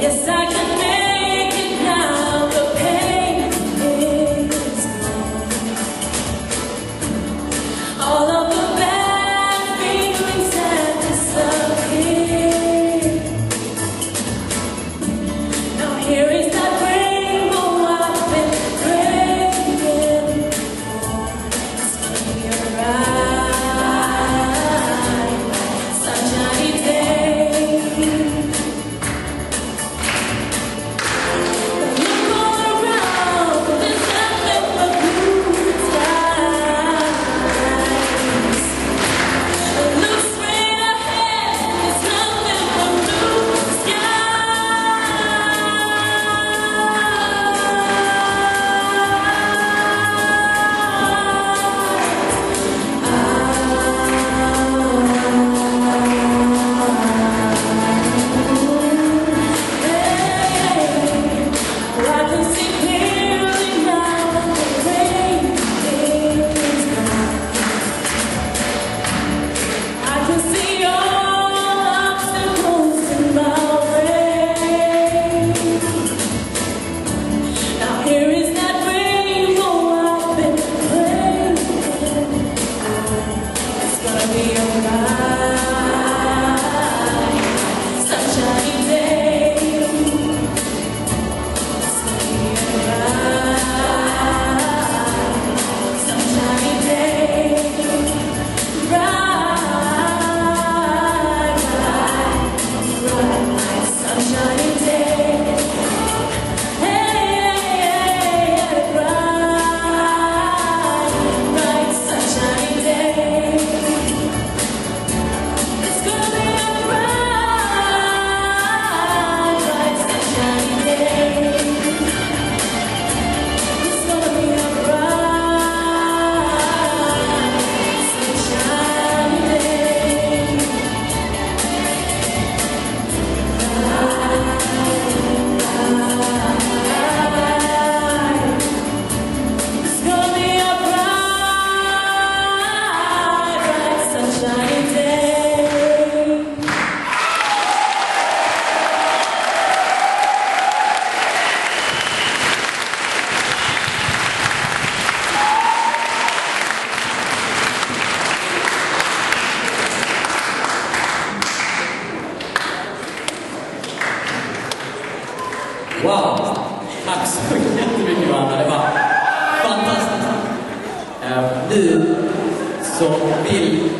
Yes, I can be alive. Du som vill